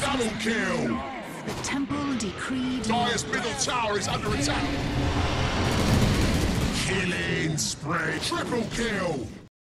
Double kill! The temple decreed. Dyer's middle tower is under attack! Killing spree! Triple kill!